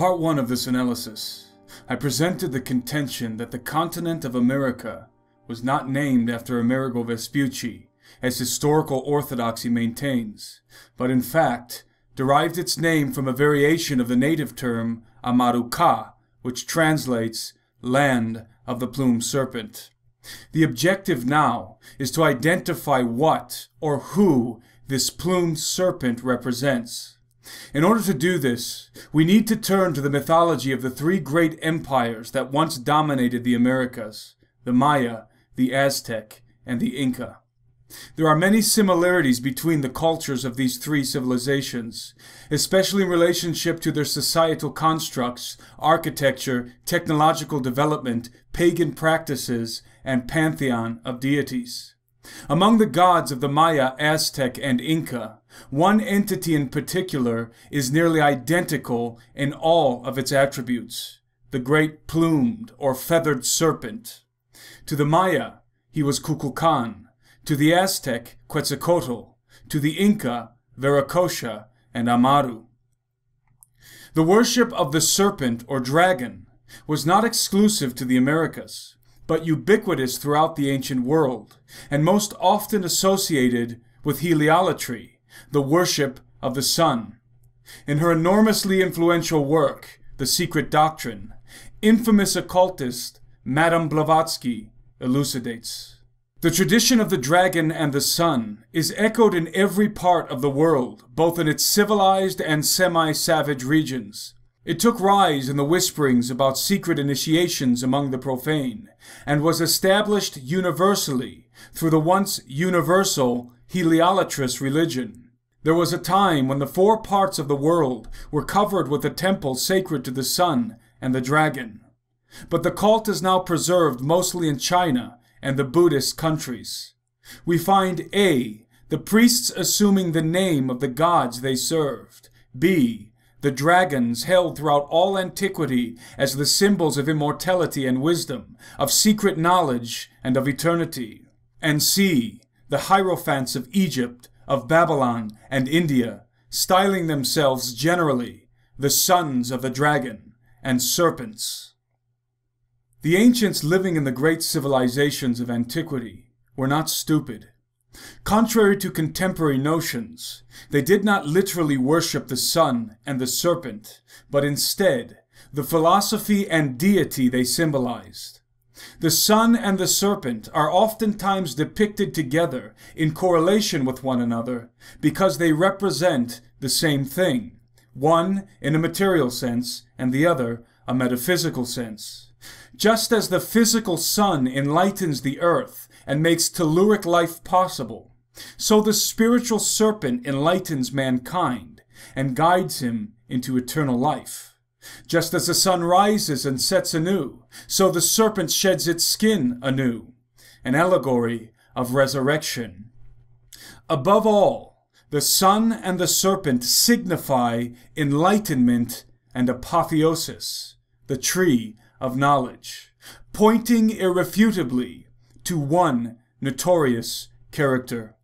Part one of this analysis, I presented the contention that the continent of America was not named after Amerigo Vespucci, as historical orthodoxy maintains, but in fact derived its name from a variation of the native term Amaruca, which translates land of the plumed serpent. The objective now is to identify what or who this plumed serpent represents. In order to do this, we need to turn to the mythology of the three great empires that once dominated the Americas the Maya, the Aztec, and the Inca. There are many similarities between the cultures of these three civilizations, especially in relationship to their societal constructs, architecture, technological development, pagan practices, and pantheon of deities. Among the gods of the Maya, Aztec, and Inca, one entity in particular is nearly identical in all of its attributes the great plumed or feathered serpent. To the Maya, he was Kukulkan, to the Aztec, Quetzalcoatl, to the Inca, Viracocha, and Amaru. The worship of the serpent or dragon was not exclusive to the Americas, but ubiquitous throughout the ancient world, and most often associated with heliolatry, the worship of the sun. In her enormously influential work, The Secret Doctrine, infamous occultist Madame Blavatsky elucidates. The tradition of the dragon and the sun is echoed in every part of the world, both in its civilized and semi-savage regions. It took rise in the whisperings about secret initiations among the profane, and was established universally through the once universal heliolatrous religion. There was a time when the four parts of the world were covered with a temple sacred to the sun and the dragon. But the cult is now preserved mostly in China and the Buddhist countries. We find A. The priests assuming the name of the gods they served. B. The dragons held throughout all antiquity as the symbols of immortality and wisdom, of secret knowledge and of eternity. And see, The hierophants of Egypt of Babylon and India, styling themselves generally the sons of the dragon and serpents. The ancients living in the great civilizations of antiquity were not stupid. Contrary to contemporary notions, they did not literally worship the sun and the serpent, but instead the philosophy and deity they symbolized. The sun and the serpent are oftentimes depicted together in correlation with one another because they represent the same thing, one in a material sense and the other a metaphysical sense. Just as the physical sun enlightens the earth and makes telluric life possible, so the spiritual serpent enlightens mankind and guides him into eternal life. Just as the sun rises and sets anew, so the serpent sheds its skin anew. An allegory of resurrection. Above all, the sun and the serpent signify enlightenment and apotheosis, the tree of knowledge, pointing irrefutably to one notorious character.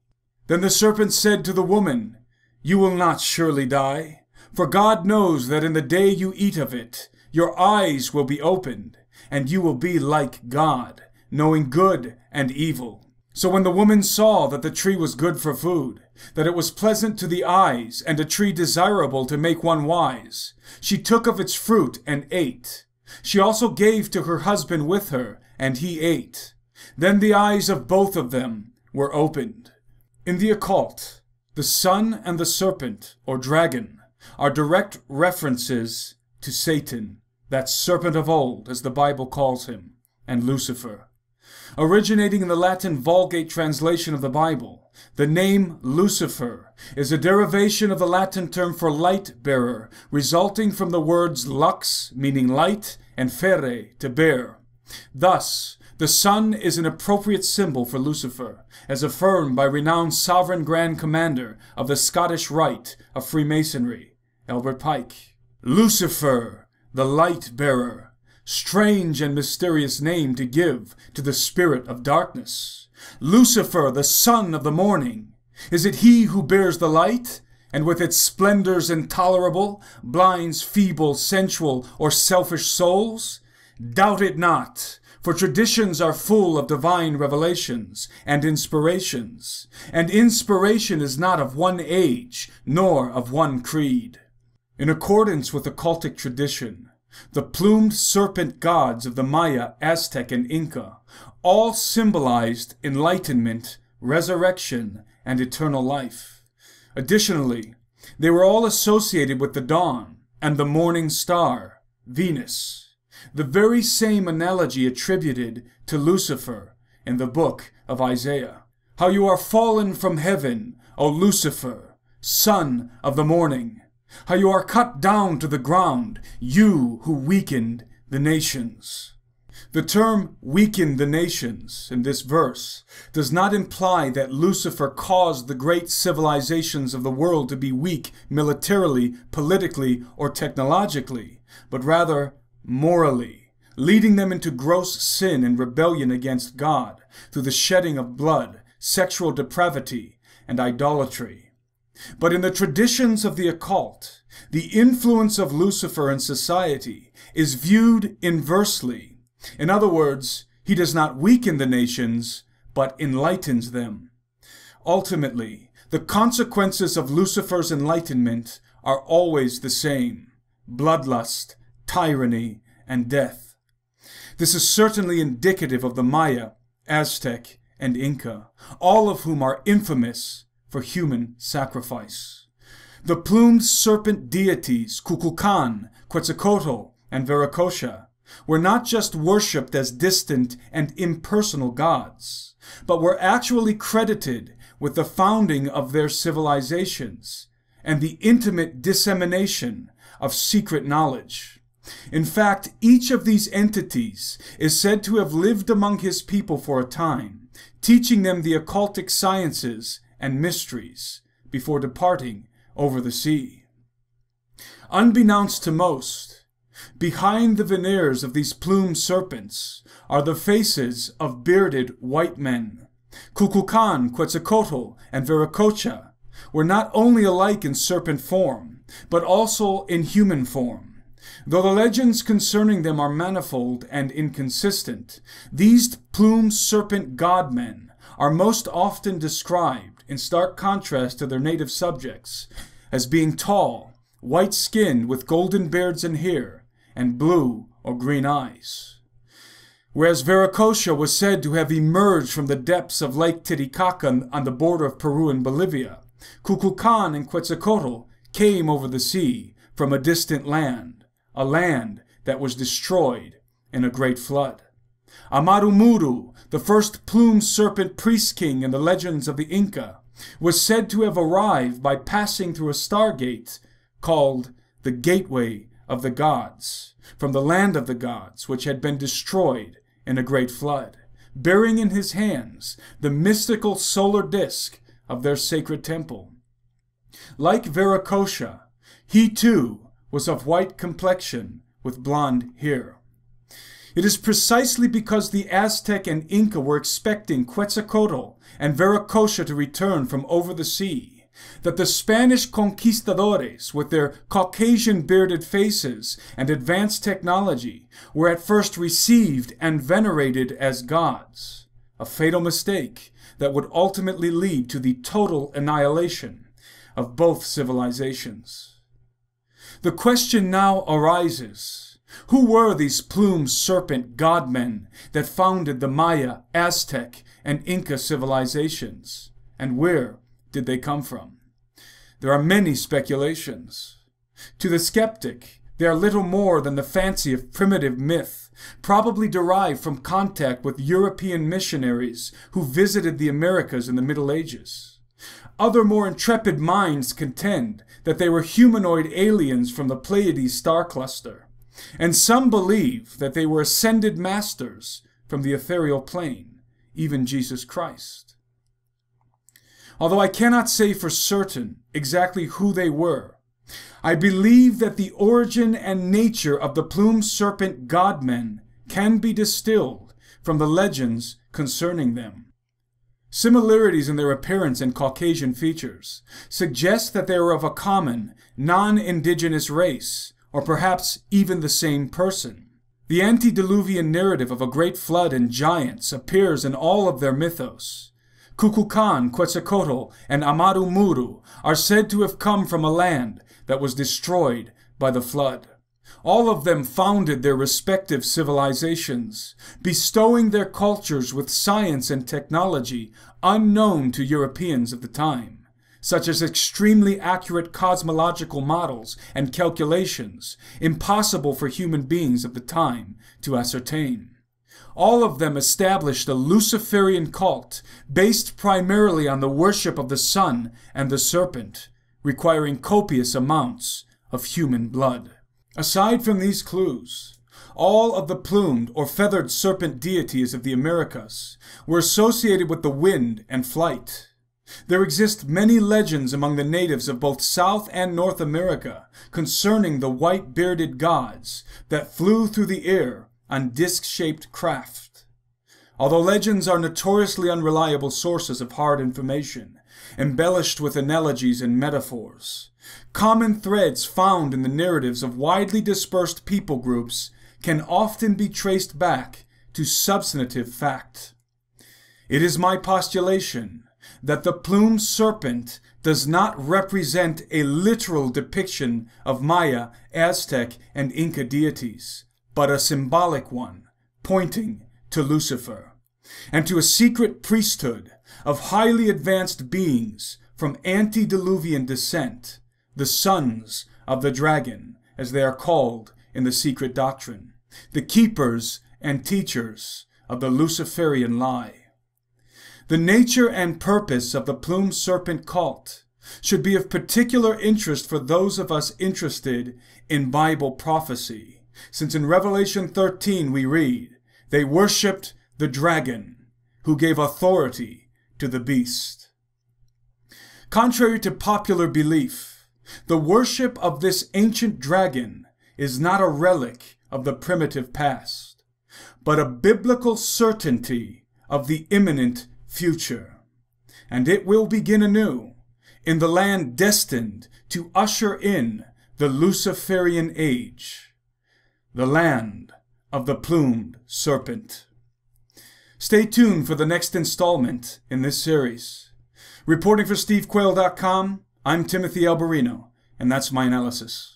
Then the serpent said to the woman, You will not surely die. For God knows that in the day you eat of it, your eyes will be opened, and you will be like God, knowing good and evil. So when the woman saw that the tree was good for food, that it was pleasant to the eyes, and a tree desirable to make one wise, she took of its fruit and ate. She also gave to her husband with her, and he ate. Then the eyes of both of them were opened. In the occult, the sun and the serpent, or dragon, are direct references to Satan, that serpent of old, as the Bible calls him, and Lucifer. Originating in the Latin Vulgate translation of the Bible, the name Lucifer is a derivation of the Latin term for light bearer, resulting from the words lux, meaning light, and ferre, to bear. Thus, the sun is an appropriate symbol for Lucifer, as affirmed by renowned sovereign grand commander of the Scottish Rite of Freemasonry, Albert Pike. Lucifer, the light bearer. Strange and mysterious name to give to the spirit of darkness. Lucifer, the son of the morning. Is it he who bears the light? and with its splendors intolerable, blinds feeble, sensual, or selfish souls? Doubt it not, for traditions are full of divine revelations and inspirations, and inspiration is not of one age, nor of one creed. In accordance with occultic tradition, the plumed serpent gods of the Maya, Aztec, and Inca all symbolized enlightenment, resurrection, and eternal life. Additionally, they were all associated with the dawn and the morning star, Venus the very same analogy attributed to Lucifer in the book of Isaiah. How you are fallen from heaven, O Lucifer, son of the morning. How you are cut down to the ground, you who weakened the nations. The term weakened the nations in this verse does not imply that Lucifer caused the great civilizations of the world to be weak militarily, politically, or technologically, but rather morally, leading them into gross sin and rebellion against God through the shedding of blood, sexual depravity, and idolatry. But in the traditions of the occult, the influence of Lucifer in society is viewed inversely. In other words, he does not weaken the nations, but enlightens them. Ultimately, the consequences of Lucifer's enlightenment are always the same bloodlust, tyranny, and death. This is certainly indicative of the Maya, Aztec, and Inca, all of whom are infamous for human sacrifice. The plumed serpent deities Kukulkan, Quetzalcoatl, and Viracocha were not just worshipped as distant and impersonal gods, but were actually credited with the founding of their civilizations and the intimate dissemination of secret knowledge. In fact, each of these entities is said to have lived among his people for a time, teaching them the occultic sciences and mysteries before departing over the sea. Unbeknownst to most, behind the veneers of these plumed serpents are the faces of bearded white men. Kukulkan, Quetzalcoatl, and Viracocha were not only alike in serpent form, but also in human form. Though the legends concerning them are manifold and inconsistent, these plumed serpent godmen are most often described, in stark contrast to their native subjects, as being tall, white-skinned with golden beards and hair, and blue or green eyes. Whereas Viracocha was said to have emerged from the depths of Lake Titicaca on the border of Peru and Bolivia, Kukulkan and Quetzalcoatl came over the sea from a distant land, a land that was destroyed in a great flood. Amaru Muru, the first plumed serpent priest king in the legends of the Inca, was said to have arrived by passing through a stargate called the Gateway of the Gods, from the land of the gods, which had been destroyed in a great flood, bearing in his hands the mystical solar disk of their sacred temple. Like Viracocha, he too was of white complexion with blond hair. It is precisely because the Aztec and Inca were expecting Quetzalcoatl and Viracocha to return from over the sea that the Spanish conquistadores, with their Caucasian bearded faces and advanced technology, were at first received and venerated as gods, a fatal mistake that would ultimately lead to the total annihilation of both civilizations. The question now arises Who were these plumed serpent godmen that founded the Maya, Aztec, and Inca civilizations? And where did they come from? There are many speculations. To the skeptic, they are little more than the fancy of primitive myth, probably derived from contact with European missionaries who visited the Americas in the Middle Ages. Other more intrepid minds contend that they were humanoid aliens from the Pleiades star cluster, and some believe that they were ascended masters from the ethereal plane, even Jesus Christ. Although I cannot say for certain exactly who they were, I believe that the origin and nature of the plumed serpent godmen can be distilled from the legends concerning them. Similarities in their appearance and Caucasian features suggest that they are of a common, non-indigenous race, or perhaps even the same person. The antediluvian narrative of a great flood and giants appears in all of their mythos. Kukulkan, Quetzalcoatl, and Amaru Muru are said to have come from a land that was destroyed by the flood. All of them founded their respective civilizations, bestowing their cultures with science and technology unknown to Europeans of the time, such as extremely accurate cosmological models and calculations impossible for human beings of the time to ascertain. All of them established a Luciferian cult based primarily on the worship of the sun and the serpent, requiring copious amounts of human blood. Aside from these clues, all of the plumed or feathered serpent deities of the Americas were associated with the wind and flight. There exist many legends among the natives of both South and North America concerning the white-bearded gods that flew through the air on disc-shaped craft. Although legends are notoriously unreliable sources of hard information, embellished with analogies and metaphors, Common threads found in the narratives of widely dispersed people groups can often be traced back to substantive fact. It is my postulation that the plumed serpent does not represent a literal depiction of Maya, Aztec, and Inca deities, but a symbolic one, pointing to Lucifer, and to a secret priesthood of highly advanced beings from antediluvian descent the sons of the dragon, as they are called in the secret doctrine, the keepers and teachers of the Luciferian lie. The nature and purpose of the plumed serpent cult should be of particular interest for those of us interested in Bible prophecy, since in Revelation 13 we read, They worshipped the dragon, who gave authority to the beast. Contrary to popular belief, the worship of this ancient dragon is not a relic of the primitive past, but a biblical certainty of the imminent future. And it will begin anew in the land destined to usher in the Luciferian age, the land of the plumed serpent. Stay tuned for the next installment in this series. Reporting for SteveQuayle.com, I'm Timothy Alberino, and that's my analysis.